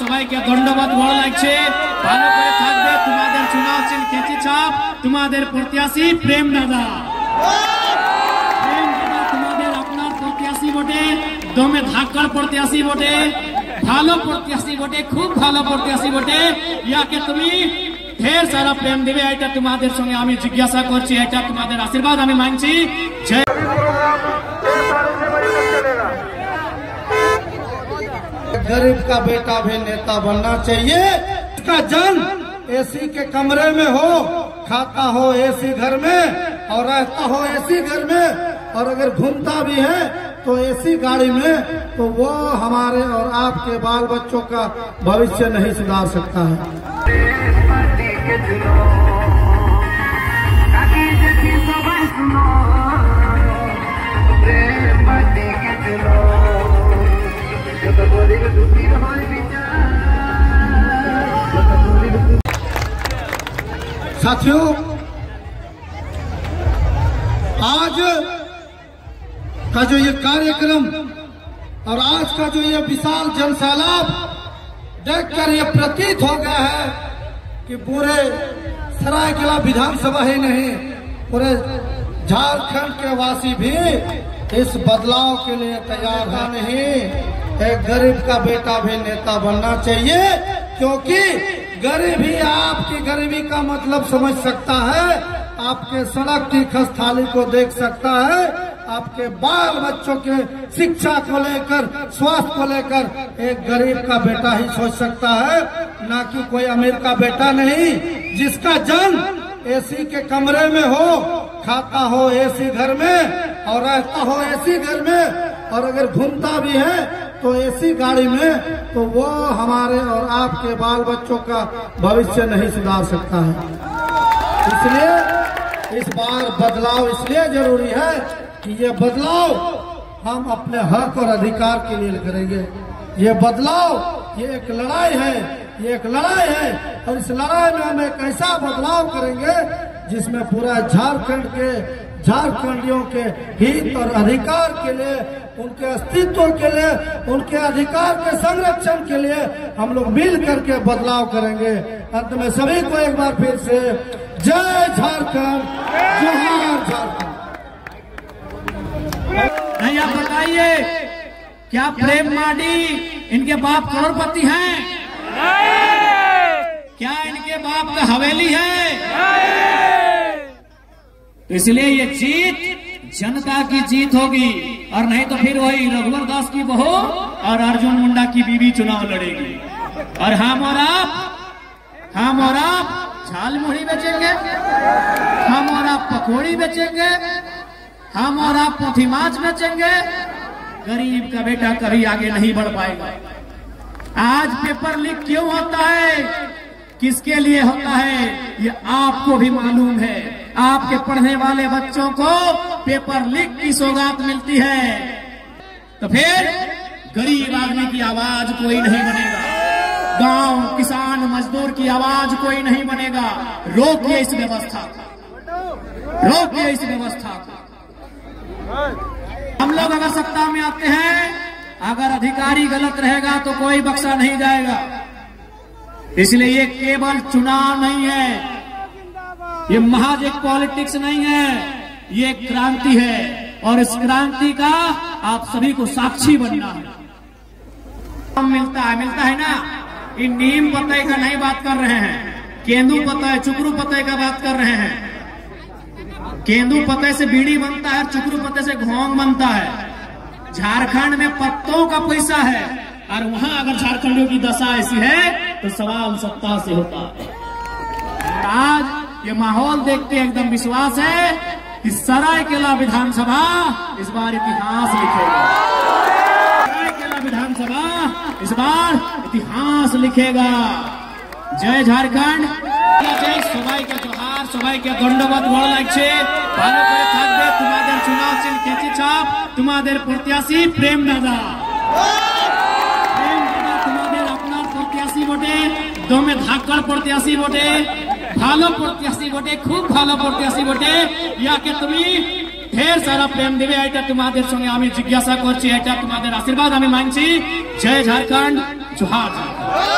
সবাইকে ধন্যবাদ ভালো লাগছে। ভালো করে থাকবে, তোমাদের কেচি ছাপ, তোমাদের প্রত্যাশী প্রেম দাদা। তোমাদের প্রত্যাশী বটে ধাক্কার প্রত্যাশী বটে, ভালো প্রত্যাশী বটে, খুব ভালো প্রত্যাশী বটে। ইয়াকে তুমি সারা প্রেম দেবে, এটা তোমাদের সঙ্গে আমি জিজ্ঞাসা করছি, এটা তোমাদের আশীর্বাদ আমি মানছি। জয় गरीब का बेटा भी नेता बनना चाहिए। इसका जन्म एसी के कमरे में हो, खाता हो एसी घर में और रहता हो एसी घर में और अगर घूमता भी है तो एसी गाड़ी में तो वो हमारे और आपके बाल बच्चों का भविष्य नहीं सुधार सकता है। साथियों, आज का जो ये कार्यक्रम और आज का जो ये विशाल जनसैलाब देखकर ये प्रतीत हो गया है कि पूरे सरायकला विधानसभा ही नहीं, पूरे झारखंड के वासी भी इस बदलाव के लिए तैयार नहीं। एक गरीब का बेटा भी नेता बनना चाहिए, क्योंकि गरीब ही आपकी गरीबी का मतलब समझ सकता है, आपके सड़क की खस्थाली को देख सकता है, आपके बाल बच्चों के शिक्षा को लेकर, स्वास्थ्य को लेकर एक गरीब का बेटा ही सोच सकता है, ना कि कोई अमीर का बेटा नहीं, जिसका जन्म एसी के कमरे में हो, खाता हो एसी घर में, और रहता हो एसी घर में, और अगर घूमता भी है तो एसी गाड़ी में तो वो हमारे और आपके बाल बच्चों का भविष्य नहीं सुधार सकता है। इसलिए इस बार बदलाव इसलिए ज़रूरी है कि ये बदलाव हम अपने हक और अधिकार के लिए करेंगे। ये बदलाव, ये एक लड़ाई है, ये एक लड़ाई है और इस लड़ाई में हम एक ऐसा बदलाव करेंगे जिसमें पूरा झारखंड के झारखंडियों के हित और अधिकार के लिए उनके अस्तित्व के लिए उनके अधिकार के संरक्षण के लिए हम लोग मिल करके बदलाव करेंगे। अंत में सभी को एक बार फिर से जय झारखंड जोहार झारखंड। आप बताइए क्या प्रेम माडी इनके बाप करोड़पति हैं? क्या इनके बाप का हवेली है? इसलिए ये जीत जनता की जीत होगी। और नहीं तो फिर वही रघुवर दास की बहू और अर्जुन मुंडा की बीवी चुनाव लड़ेगी। और हम और आप हम और आप झाल मुड़ी बेचेंगे। हम और आप पकौड़ी बेचेंगे। हम और आप पोथी माछ बेचेंगे। गरीब का बेटा कभी आगे नहीं बढ़ पाएगा। आज पेपर लीक क्यों होता है? किसके लिए होता है? ये आपको भी मालूम है। आपके पढ़ने वाले बच्चों को पेपर लीक की सौगात मिलती है। तो फिर गरीब आदमी की आवाज़ कोई नहीं बनेगा। गाँव किसान मजदूर की आवाज़ कोई नहीं बनेगा। रोकिए इस व्यवस्था को। रोकिए इस व्यवस्था को। हम लोग अगर सत्ता में आते हैं, अगर अधिकारी गलत रहेगा तो कोई बख्शा नहीं जाएगा। इसलिए ये केवल चुनाव नहीं है ये महज एक पॉलिटिक्स नहीं है, ये एक क्रांति है, और इस क्रांति का आप सभी को साक्षी बनना है। मिलता है मिलता है ना? ये नीम पतय का नहीं बात कर रहे हैं, केंदू पतय चुकरू पतय का बात कर रहे हैं। केंदू पते से बीड़ी बनता है, चुकरू पते से घोंग बनता है। झारखंड में पत्तों का पैसा है, और वहाँ अगर झारखंडियों की दशा ऐसी है तो सवाल सत्ता से होता है। आज ये माहौल देख के एकदम विश्वास है कि सरायकेला विधानसभा इस बार इतिहास लिखेगा सरायकेला विधानसभा इस बार इतिहास लिखेगा জয় ঝাড়খণ্ড সবাইকে জোহার সবাইকে ধন্যবাদ ভালো লাগছে ভালো করে থাকবে তোমাদের চুনাও চিল কেচি ছাপ তোমাদের প্রত্যাশী প্রেম দাদা প্রেম দাদা তোমাদের আপনার প্রত্যাশী বটে দমে ধাক্কার প্রত্যাশী বটে ভালো প্রত্যাশী বটে খুব ভালো প্রত্যাশী বটে ইয়াকে তুমি ঢের সারা প্রেম দেবে এটা তোমাদের সঙ্গে আমি জিজ্ঞাসা করছি এটা তোমাদের আশীর্বাদ আমি মানছি জয় ঝাড়খণ্ড জোহার ঝাড়খণ্ড